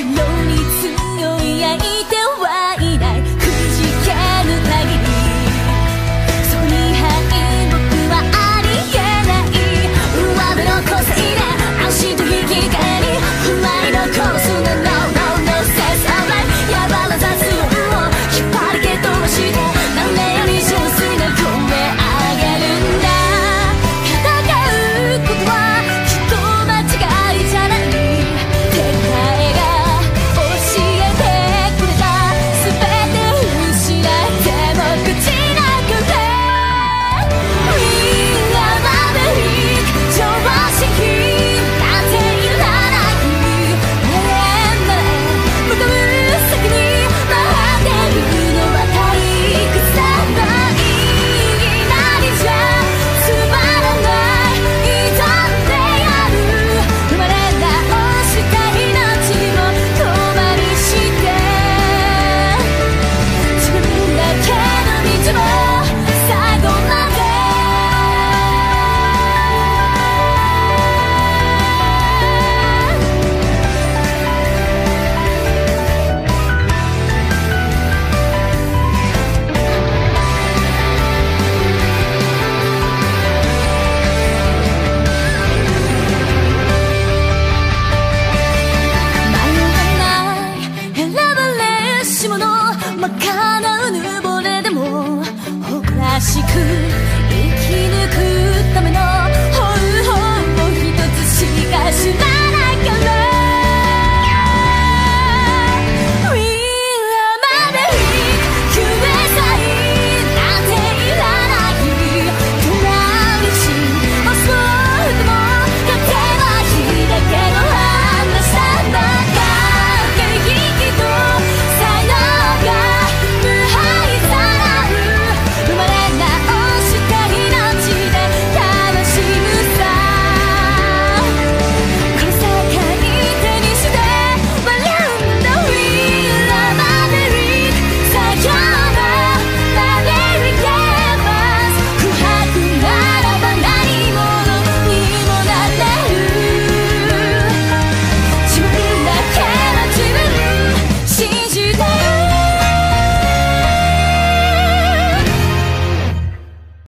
に強い相手惜苦。